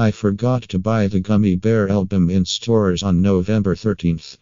I forgot to buy the Gummy Bear album in stores on November 13th.